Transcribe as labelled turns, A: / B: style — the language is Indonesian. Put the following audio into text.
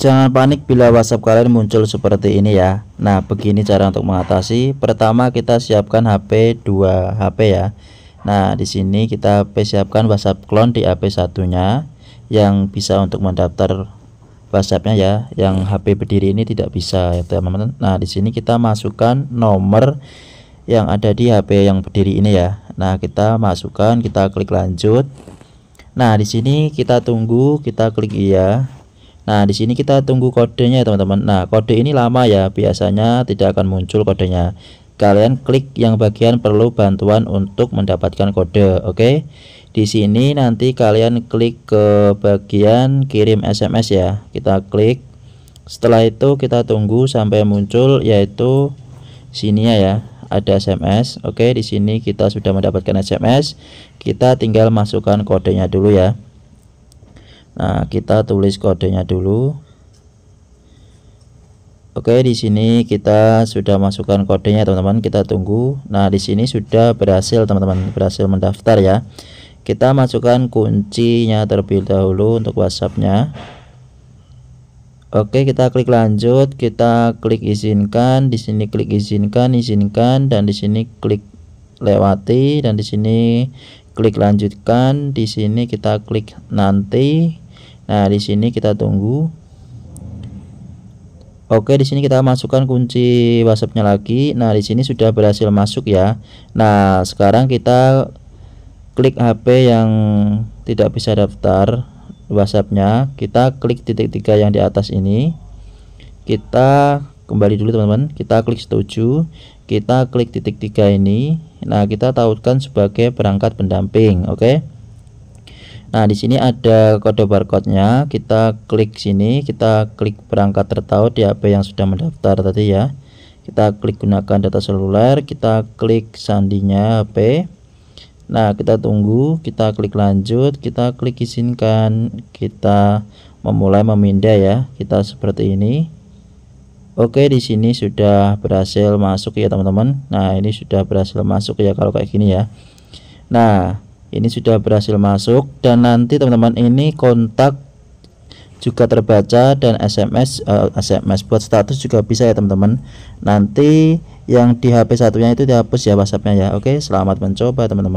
A: Jangan panik bila WhatsApp kalian muncul seperti ini ya. Nah, begini cara untuk mengatasi. Pertama kita siapkan HP 2 HP ya. Nah, di sini kita siapkan WhatsApp clone di HP satunya yang bisa untuk mendaftar WhatsAppnya ya. Yang HP berdiri ini tidak bisa ya teman-teman. Nah, di sini kita masukkan nomor yang ada di HP yang berdiri ini ya. Nah, kita masukkan, kita klik lanjut. Nah, di sini kita tunggu, kita klik iya. Nah, di sini kita tunggu kodenya ya teman-teman. Nah, kode ini lama ya, biasanya tidak akan muncul kodenya. Kalian klik yang bagian perlu bantuan untuk mendapatkan kode, oke? Di sini nanti kalian klik ke bagian kirim SMS ya. Kita klik. Setelah itu kita tunggu sampai muncul yaitu sini ya ada SMS. Oke, di sini kita sudah mendapatkan SMS. Kita tinggal masukkan kodenya dulu ya. Nah, kita tulis kodenya dulu. Oke, di sini kita sudah masukkan kodenya, teman-teman. Kita tunggu. Nah, di sini sudah berhasil, teman-teman, berhasil mendaftar ya. Kita masukkan kuncinya terlebih dahulu untuk WhatsAppnya. Oke, kita klik lanjut, kita klik izinkan, di sini klik izinkan, izinkan, dan di sini klik lewati, dan di sini klik lanjutkan, di sini kita klik nanti, Nah, di sini kita tunggu. Oke, di sini kita masukkan kunci WhatsAppnya lagi. Nah, di sini sudah berhasil masuk ya. Nah, sekarang kita klik HP yang tidak bisa daftar WhatsAppnya. Kita klik titik tiga yang di atas ini. Kita kembali dulu teman-teman. Kita klik setuju. Kita klik titik tiga ini. Nah, kita tautkan sebagai perangkat pendamping. Oke. Nah, di sini ada kode barcode-nya. Kita klik sini, kita klik perangkat tertaut di HP yang sudah mendaftar tadi ya. Kita klik gunakan data seluler, kita klik sandinya HP. Nah, kita tunggu, kita klik lanjut, kita klik izinkan, kita memulai memindah ya. Kita seperti ini. Oke, di sini sudah berhasil masuk ya, teman-teman. Nah, ini sudah berhasil masuk ya kalau kayak gini ya. Nah, ini sudah berhasil masuk dan nanti teman-teman ini kontak juga terbaca dan SMS uh, eh, SMS buat status juga bisa ya teman-teman nanti yang di HP satunya itu dihapus ya WhatsAppnya ya Oke selamat mencoba teman-teman